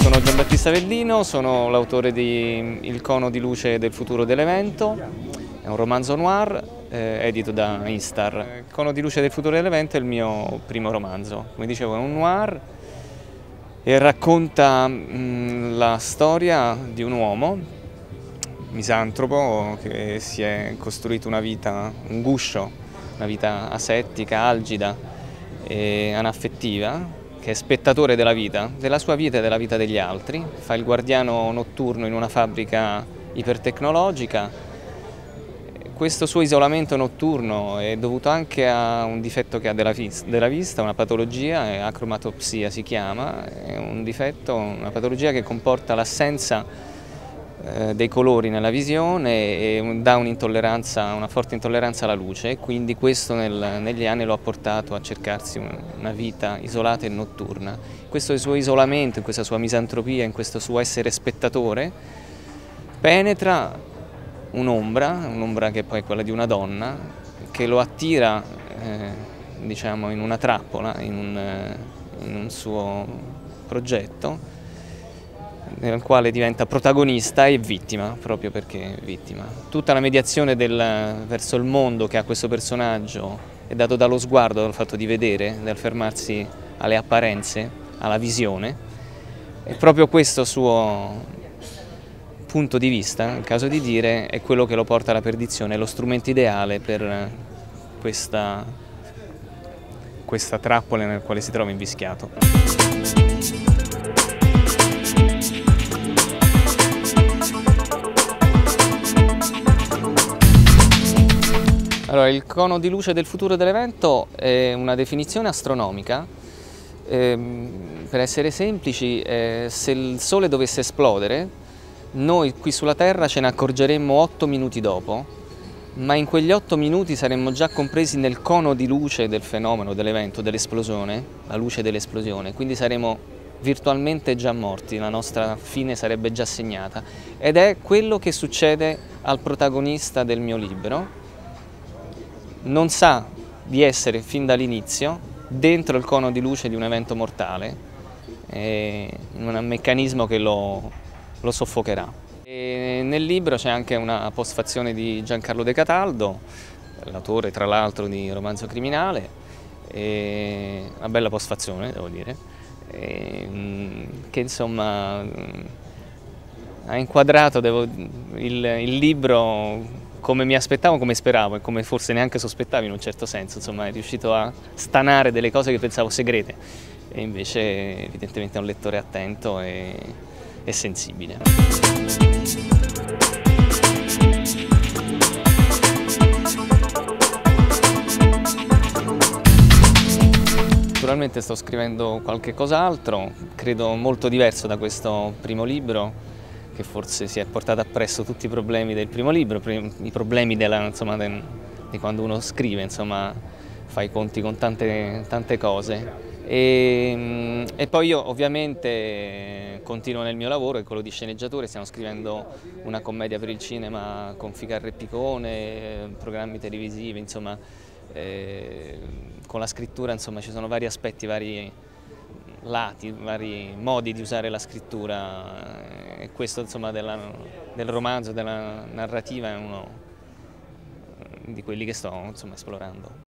Sono Giambattista Vellino, sono l'autore di Il cono di luce del futuro dell'evento, è un romanzo noir eh, edito da Instar. Cono di luce del futuro dell'evento è il mio primo romanzo, come dicevo è un noir e racconta mh, la storia di un uomo misantropo che si è costruito una vita, un guscio, una vita asettica, algida e anaffettiva che è spettatore della vita, della sua vita e della vita degli altri, fa il guardiano notturno in una fabbrica ipertecnologica. Questo suo isolamento notturno è dovuto anche a un difetto che ha della, della vista, una patologia, acromatopsia si chiama, è un difetto, una patologia che comporta l'assenza eh, dei colori nella visione e dà un'intolleranza, una forte intolleranza alla luce quindi questo nel, negli anni lo ha portato a cercarsi una vita isolata e notturna. Questo suo isolamento, questa sua misantropia, in questo suo essere spettatore, penetra un'ombra, un'ombra che poi è quella di una donna, che lo attira eh, diciamo, in una trappola, in un, in un suo progetto nel quale diventa protagonista e vittima, proprio perché vittima. Tutta la mediazione del, verso il mondo che ha questo personaggio è dato dallo sguardo, dal fatto di vedere, dal fermarsi alle apparenze, alla visione, e proprio questo suo punto di vista, in caso di dire, è quello che lo porta alla perdizione, è lo strumento ideale per questa, questa trappola nel quale si trova invischiato. Allora, il cono di luce del futuro dell'evento è una definizione astronomica. Eh, per essere semplici, eh, se il Sole dovesse esplodere, noi qui sulla Terra ce ne accorgeremmo 8 minuti dopo, ma in quegli 8 minuti saremmo già compresi nel cono di luce del fenomeno, dell'evento, dell'esplosione, la luce dell'esplosione, quindi saremo virtualmente già morti, la nostra fine sarebbe già segnata. Ed è quello che succede al protagonista del mio libro, non sa di essere fin dall'inizio dentro il cono di luce di un evento mortale, in un meccanismo che lo, lo soffocherà. E nel libro c'è anche una postfazione di Giancarlo De Cataldo, l'autore tra l'altro di Romanzo Criminale, una bella postfazione devo dire, che insomma ha inquadrato devo, il, il libro come mi aspettavo, come speravo e come forse neanche sospettavo in un certo senso, insomma è riuscito a stanare delle cose che pensavo segrete. E invece evidentemente è un lettore attento e, e sensibile. Naturalmente sto scrivendo qualche cos'altro, credo molto diverso da questo primo libro, che forse si è portato appresso tutti i problemi del primo libro, i problemi della, insomma, di quando uno scrive, insomma, fa i conti con tante, tante cose. E, mm, e, poi io ovviamente continuo nel mio lavoro, è quello di sceneggiatore, stiamo scrivendo una commedia per il cinema con Ficarre e programmi televisivi, insomma, eh, con la scrittura insomma, ci sono vari aspetti, vari lati, vari modi di usare la scrittura e questo insomma della, del romanzo, della narrativa è uno di quelli che sto insomma, esplorando.